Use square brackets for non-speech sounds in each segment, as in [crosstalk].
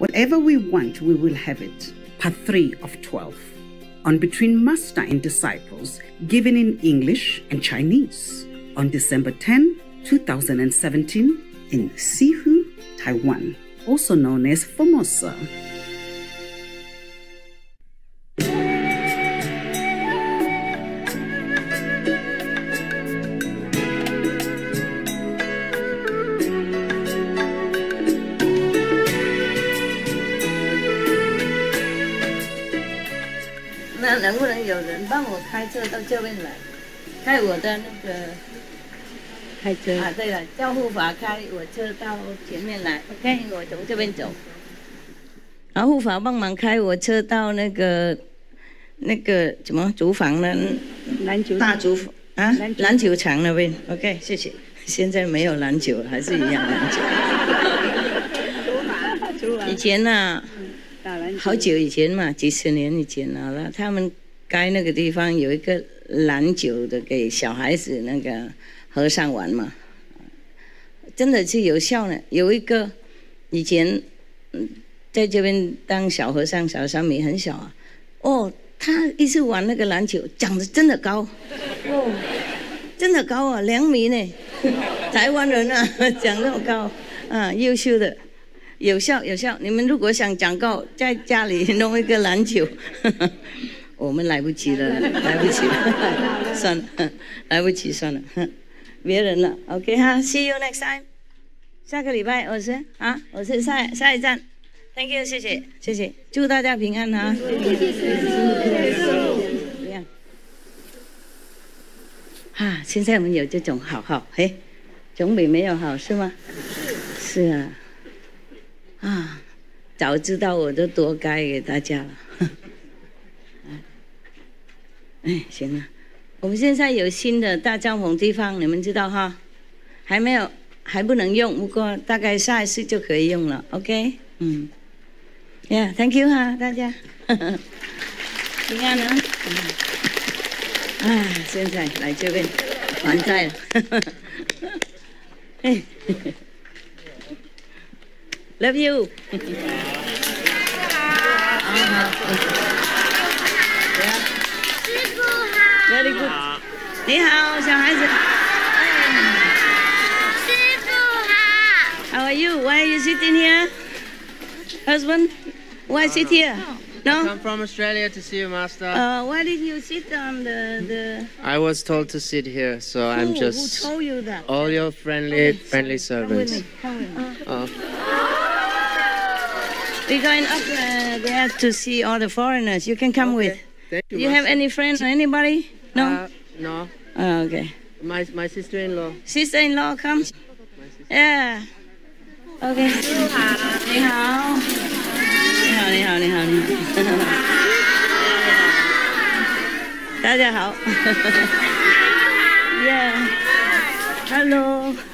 Whatever we want, we will have it. Part 3 of 12 on Between Master and Disciples, given in English and Chinese on December 10, 2017, in Sihu, Taiwan, also known as Formosa. 开车到这边来，开我的那个开车啊？对了，叫护法开我车到前面来，OK，我从这边走。然后护法帮忙开我车到那个那个什么厨房呢？篮球大厨房啊篮，球场那边，OK，谢谢。现在没有篮球了，还是一样篮球。以前呢、打篮球好久以前嘛，几十年以前好了，他们该那个地方有一个篮球的，给小孩子那个和尚玩嘛，真的是有效呢。有一个以前嗯在这边当小和尚、小沙弥很小啊，哦，他一直玩那个篮球，长得真的高，哦，真的高啊，两米呢，台湾人啊，长那么高，啊，优秀的。有效有效，你们如果想长高，在家里弄一个篮球，我们来不及了，[laughs] 来不及了，[laughs] 算了，来不及算了，[laughs] 别人了，OK 哈，See you next time。下个礼拜我是啊，我是下下一站，Thank you，谢谢谢谢，祝大家平安哈。这样啊，现在我们有这种好好，嘿，总比没有好是吗？是啊。啊，早知道我就多该给大家了。哎，行了，我们现在有新的大帐篷地方，你们知道哈？还没有，还不能用，不过大概下一次就可以用了。OK，嗯，Yeah，Thank you 哈，大家，[laughs] 平安啊。啊，现在来这边还债了。[laughs] 哎。[laughs] Love you 师 ，Very good。你好，小孩子。师傅好， How are you? Why are you sitting here? Husband, why sit here? No? Come from Australia to see you, Master. Uh, why did you sit on the the? I was told to sit here, so I'm who, just Who told you that? all your friendly, friendly Come with servants. me. Come with me. Oh, We're going up uh, there to see all the foreigners. You can come with. thank you. Do you have Master. any friends or anybody? No. Uh, no. oh, okay. My my sister-in-law. Sister-in-law come. Yeah. OK。你好。你好，你好，你好，你好。[laughs] 大家好。Yeah。Hello。[laughs] [laughs]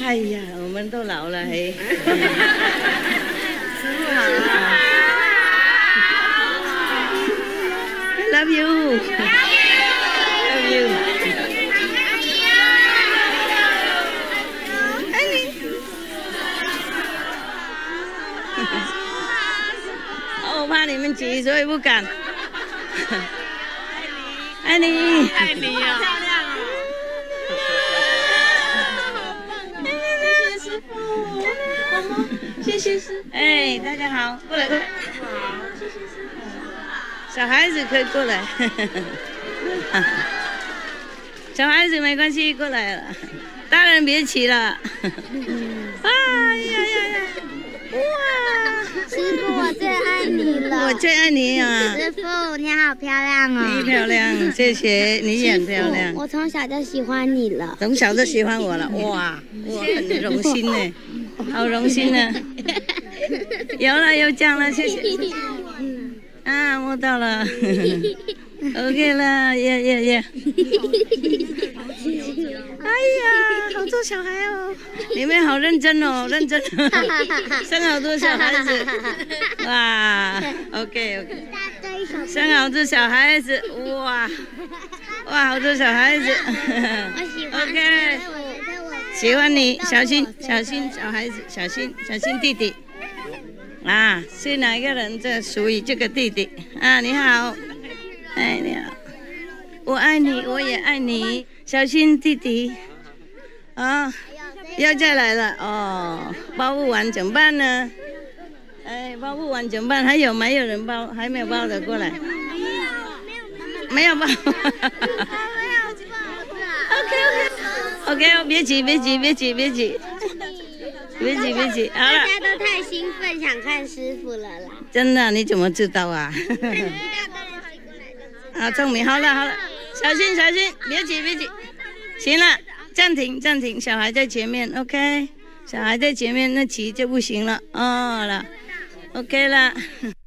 哎呀，我们都老了嘿。师傅好。 Love you. Love 我怕 [laughs] 你们急，所以不敢。爱你，爱你啊！漂亮哦！谢谢师傅，谢谢师。哎，大家好，过来过来。小孩子可以过来。[laughs] 小孩子没关系，过来了。大人别骑了。哎呀呀呀！哇！师傅我最爱你了。我最爱你啊！师傅你好漂亮哦。你漂亮，谢谢，你也很漂亮。我从小就喜欢你了。从小就喜欢我了，[laughs] 哇，我很荣幸呢，好荣幸呢。[laughs] 有了有奖了，谢谢。啊，摸到了，[laughs] OK 了，耶耶耶。哎呀，好多小孩哦，你们好认真哦，认真，[laughs] 生好多小孩子，[laughs] 哇，OK OK，生好多小孩子，哇，哇，好多小孩子，OK。喜欢你，小心小心，小孩子小心小心弟弟。啊，是哪一个人？这属于这个弟弟啊！你好，哎，你好，我爱你，我也爱你，小心弟弟。啊，要再来了哦，包不完怎么办呢？哎，包不完怎么办？还有没有人包？还没有包的过来。没有没有，没有包。OK OK OK，别急别急别急别急，别急别急，好了。大家都太兴奋，想看师傅了啦。真的？你怎么知道啊？[laughs] 啊，聪明，好了好了，小心小心，别急别急，行了，暂停暂停，小孩在前面，OK，小孩在前面，那骑就不行了，哦了，OK 了，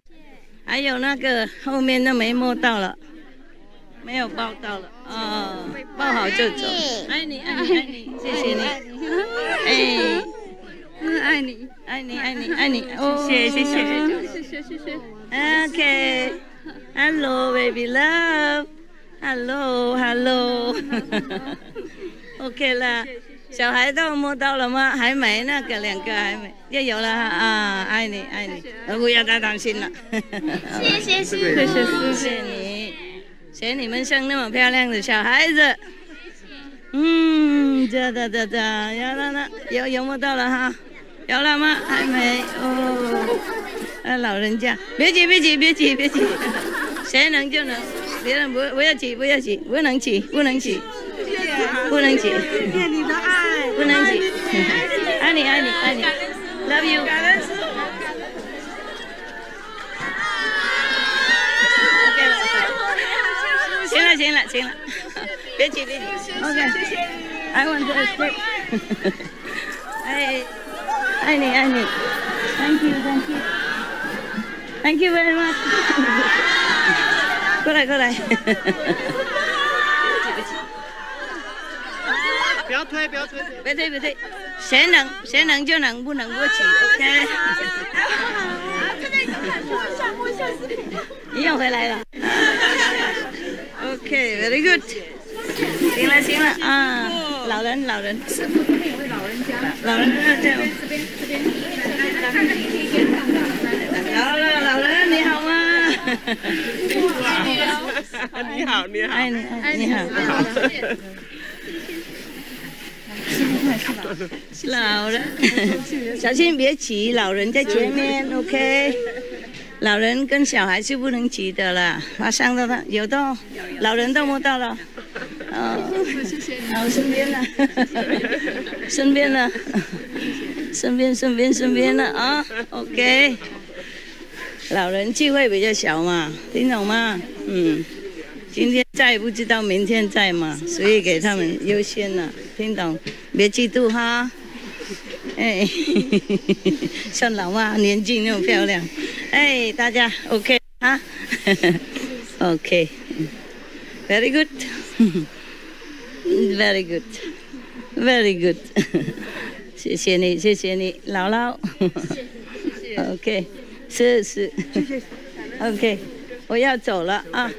[laughs] 还有那个后面都没摸到了，没有抱到了，哦，抱好就走，爱你爱你爱你，谢谢你，[laughs] 哎。爱你，爱你，爱你，爱你，[laughs] 哦，谢谢，谢谢，谢谢，谢谢。OK，Hello baby love，Hello，Hello。OK 了，[laughs] 小孩都摸到了吗？还没那个两个还没，又有了哈啊！爱你，爱你，不要再担心了。谢谢师谢谢谢谢你，谢谢你们生那么漂亮的小孩子。嗯，这这这这，有了了，有有摸到了哈。有了吗？还没哦。啊，老人家，别急，别急，别急，别急，谁能就能，别人不不要急，不要急，不能急，不能急，不能急。谢谢你的爱，不能急。爱你，爱你，爱你，Love you。行了，行了，行了，别急，别急。OK。I want to escape。哎。爱你爱你 thank you thank you thank you very much 过来过来不要推不要推不要推别推谁能谁能就能不能不起 ok 一样回来了 ok very good 行了行了啊老人老人老人在这边，这边，这边。老了，老人你好吗？你好，你好。哎，你哎，你好。老人，小心别挤，老人在前面，[laughs] OK。老人跟小孩是不能挤的了，马上到他有到，老人都摸到了。哦，谢谢。好，身边了，身边了，身边身边身边了啊，OK。老人聚会比较小嘛，听懂吗？嗯，今天在不知道明天在嘛，所以给他们优先了，听懂？别嫉妒哈。哎，[laughs] 像老妈年纪那么漂亮，哎，大家 OK 啊？[laughs] OK，very good。Very good, very good。[laughs] 谢谢你，谢谢你，姥姥。OK，是是。OK，我要走了啊，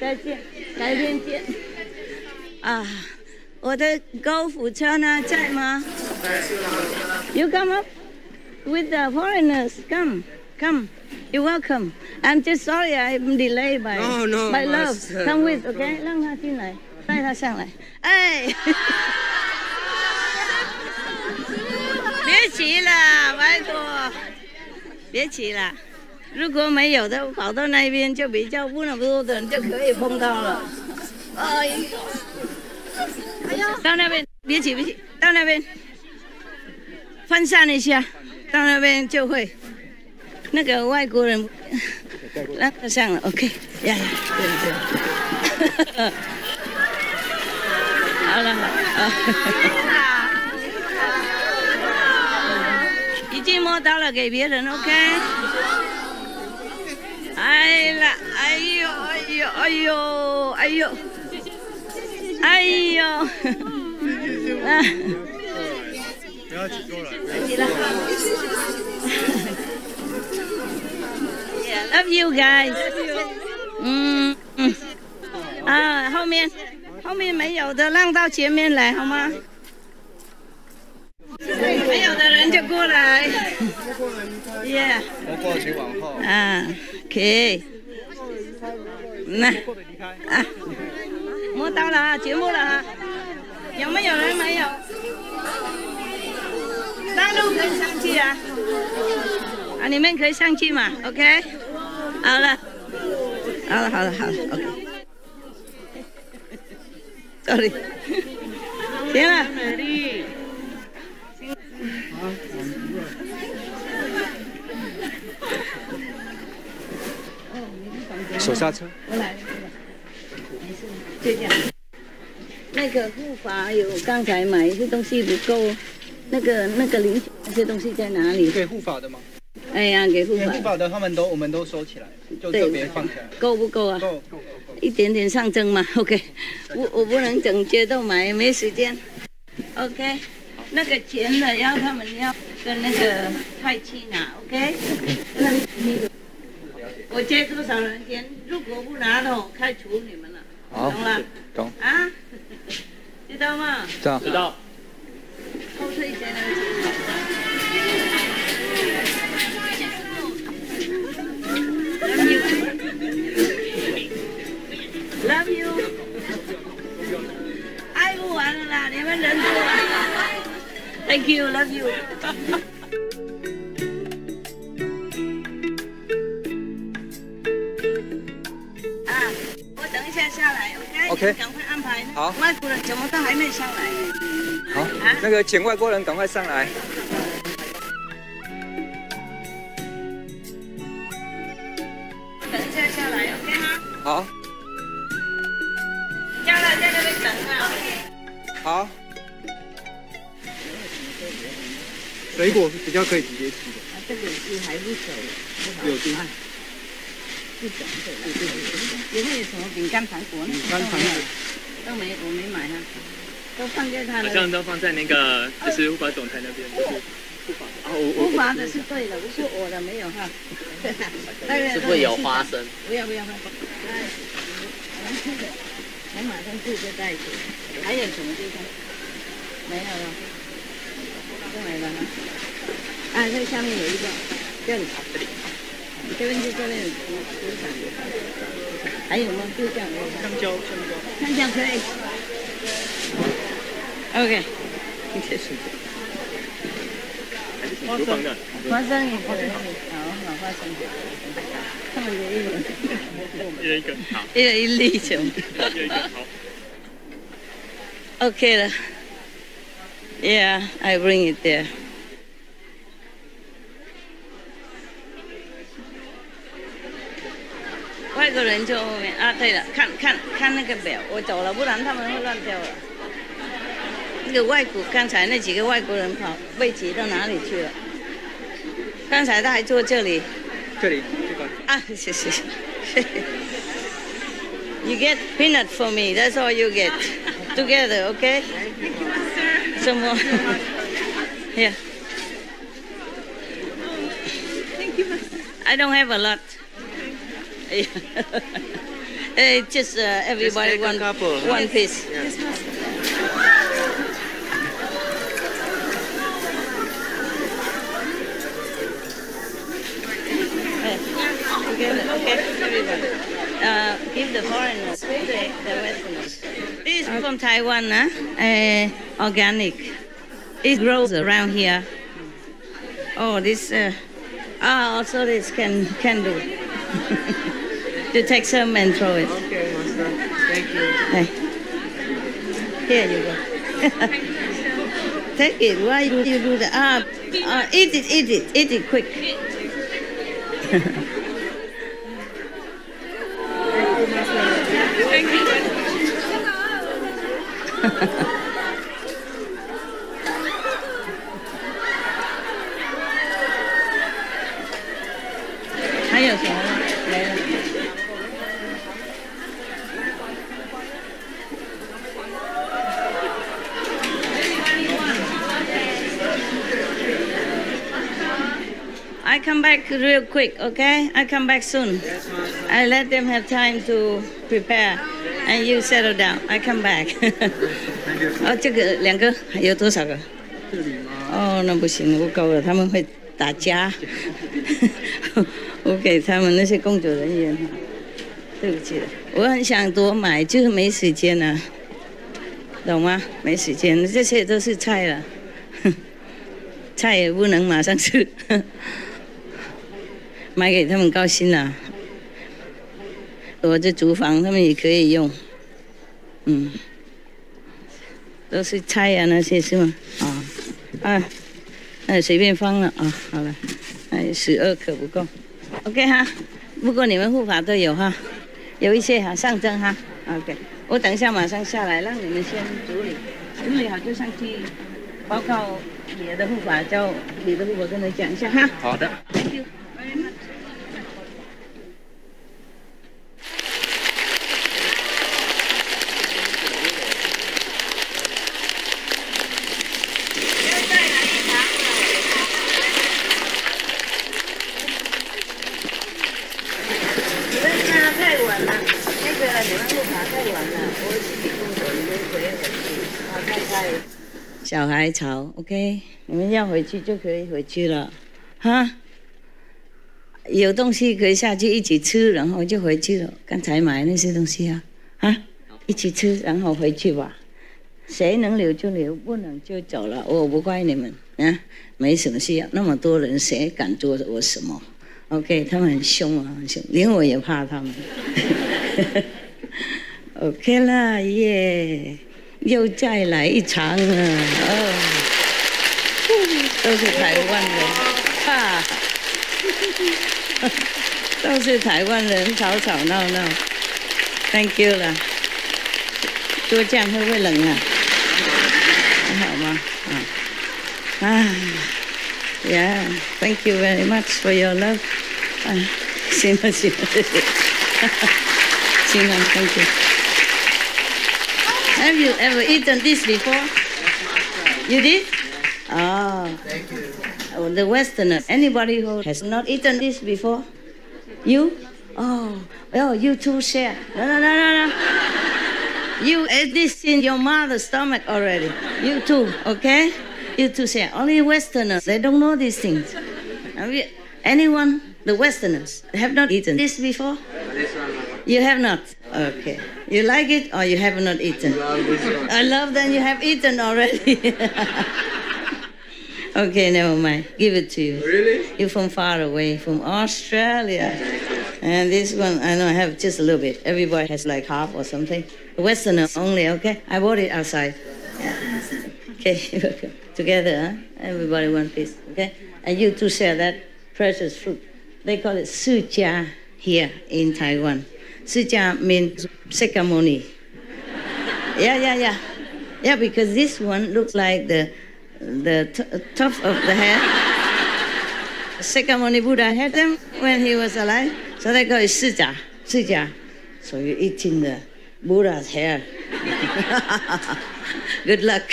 再见，改天见。啊，我的高尔夫车呢，在吗？You [laughs] come [laughs] up with the foreigners. Come, come. You're welcome. I'm just sorry I'm delayed by my love. Come with, OK？让他进来。带他上来， 哎，[laughs] 别骑了，拜托，别骑了。如果没有的，跑到那边就比较不那么多的人就可以碰到了。哎，到那边别骑，别骑，到那边分散一下，到那边就会那个外国人让他上了，OK，呀呀，对对。好了，已经摸到了，给别人，OK。哎了，哎呦，哎呦，哎呦，哎呦，哎呦，啊！不要挤住了，挤了。Love you guys。嗯嗯，啊，后面。后面没有的，让到前面来好吗？没有的人就过来。耶。我过去往后。啊，可以。那啊，摸到了啊，节目了哈。有没有人没有？大陆可以上去啊。啊，你们可以上去嘛？OK。好了，好了，好了，好了，OK。Sorry。行了。手刹车。我来了，就这样。那个护法有刚才买一些东西不够，那个那个零那些东西在哪里？给护法的吗？哎呀，给护给护法。的他们都我们都收起来，就特别放起来。够不够啊？够够。一点点上征嘛，[laughs] OK。我我不能整街都买，没时间。OK。那个钱的要他们要跟那个太去拿，OK。那你我借多少人钱？如果不拿的，我开除你们了。好懂了？懂。啊？[laughs] 知道吗？知道。知道。后退一点的。Love you。爱不完了啦，你们忍住了。Thank you, love you。啊，我等一下下来，OK？OK 你赶快安排。好外国人怎么都还没上来？好，那个请外国人赶快上来。水果是比较可以直接吃的。啊，这个是还不熟，不好有丁啊不熟的啦。有没有什么饼干糖果呢？饼干糖果都没有，我没买哈，都放在他好的。像都放在那个就是护法总裁那边，就是啊，我不罚的是对的，不是我的没有哈。[laughs] 是会有花生。不要不要不要。哎，我马上去就带去。还有什么地方？没有了。就没了哈。啊，这下面有一个，这里。这边就这边有有伞。还有吗？就这样。香蕉，香蕉。香蕉可以。OK。谢谢。厨房的。花生也可以，好好花生。他们一人，一人一个，好，一人一粒球。一人一个，好。OK 了。Yeah, I bring it there. 外国人坐后面啊，对了，看看看那个表，我走了，不然他们会乱掉了。那个外国刚才那几个外国人跑被挤到哪里去了？刚才他还坐这里这里，这个。啊，谢谢。[laughs] You get peanut for me. That's all you get. Together, okay? Some more. Here. I don't have a lot. Eh, [laughs] just uh, everybody a one couple. one piece. Eh, okay. Uh, give the foreigners, the, the westerners. This is from Taiwan, huh? Uh, organic. It grows around here. Oh, this. Uh, ah, also this can can do. [laughs] to take some and throw it. Okay, master. Thank you. Hey. Here you go. [laughs] Take it. Why do you do that? Ah, uh, eat it, eat it, eat it quick. [laughs] Thank you. Quick, okay? I come back soon. I let them have time to prepare, and you settle down. I come back. 哦，这个两个还有多少个？哦，那不行，不够了，他们会打架。我给他们那些工作人员，对不起，我很想多买，就是没时间了，懂吗？没时间，这些都是菜了，菜也不能马上吃，买给他们高兴了。我这厨房他们也可以用，嗯，都是菜呀那些是吗？啊，啊，那随便放了。啊，好了，哎，十二克不够，OK 哈，不过你们护法都有哈，有一些哈上针哈，OK，我等一下马上下来让你们先处理，处理好就上去报告你的护法，叫你的护法跟他讲一下哈。好的。Thank you very much. 你们家太晚了，那个你们路爬太晚了，我去工作，你们回回去。啊，太太。小孩吵，OK，你们要回去就可以回去了，哈。有东西可以下去一起吃，然后就回去了。刚才买那些东西啊，啊，一起吃，然后回去吧。谁能留就留，不能就走了。我不怪你们啊，没什么需要。那么多人，谁敢做我什么？OK，他们很凶啊，很凶，连我也怕他们。[laughs] OK 啦，耶，又再来一场啊！哦，都是台湾人，哈。都是台湾人吵吵闹闹，Thank you 了。多酱会不会冷啊？还好吗？啊，啊，Yeah，Thank you very much for your love。啊，行了行了，谢谢。行了，Thank you。Have you ever eaten this before? You did? Oh. Thank you. Oh, the Westerner. Anybody who has not eaten this before? You? Oh, oh, you too share. No, no, no, no, no. You ate this in your mother's stomach already. You too, okay? You too share. Only Westerners, they don't know these things. Have you, anyone, the Westerners, have not eaten this before? This one. You have not? Okay. You like it or you have not eaten? Love this one. I love that you have eaten already. [laughs] okay, never mind. Give it to you. Really? You're from far away, from Australia. And this one, I know I have just a little bit. Everybody has like half or something. Westerner only, okay? I bought it outside. Yeah. Okay, [laughs] together, huh? Everybody one piece, okay? And you two share that precious fruit. They call it sujia here in Taiwan. Sujia means ceremony. Yeah, yeah, yeah. Yeah, because this one looks like the the t- top of the head. Sakamuni Buddha had them when he was alive. So they call it Sija. Sija. So you're eating the Buddha's hair. [laughs] Good luck.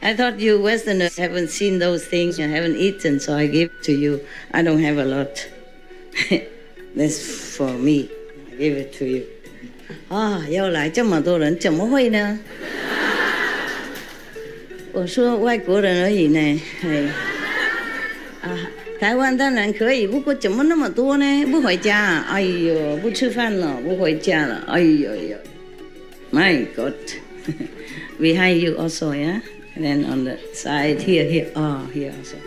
I thought you Westerners haven't seen those things and haven't eaten, so I give to you. I don't have a lot. [laughs] That's for me. I give it to you. 啊，要来这么多人，怎么会呢？我说外国人而已呢，哎，啊，台湾当然可以，不过怎么那么多呢？不回家、啊，哎呦，不吃饭了，不回家了，哎呦呦，My God， [laughs] behind you also, yeah, and then on the side here, here, oh, here also.